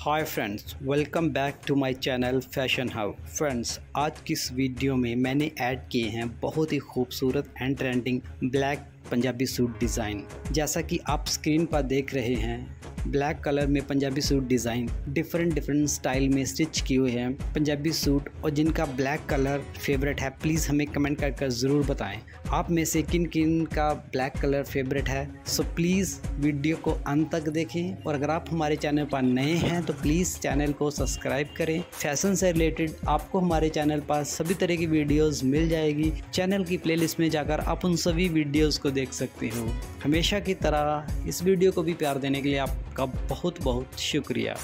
Hi friends welcome back to my channel fashion how friends आज की इस video में मैंने ऐड किए हैं बहुत ही खूबसूरत and trending black Punjabi suit design जैसा कि आप स्क्रीन पर देख रहे हैं ब्लैक कलर में Punjabi suit design different different style में स्टिच किए हुए हैं। पंजाबी सूट और जिनका ब्लैक कलर फेवरेट है प्लीज़ हमें कमेंट कर कर ज़रूर बताएँ। आप में से किन किन का ब्लैक कलर फेवरेट है? सो प्लीज़ वीडियो को अंत तक देखें और अगर आप हमारे चैनल पर नए हैं तो प्लीज़ चैनल को सब्सक्राइब करें। फ़ैशन से रिलेटेड आपको हमारे चैनल पर सभी तरह की वीडियोज़ मिल जाएगी। चैनल की प्लेलिस्ट में जाकर आप उन सभी वीडियोज़ को देख सकते हो। हमेशा की तरह इस वीडियो को भी प्यार देने के लिए आपका बहुत बहुत शुक्रिया।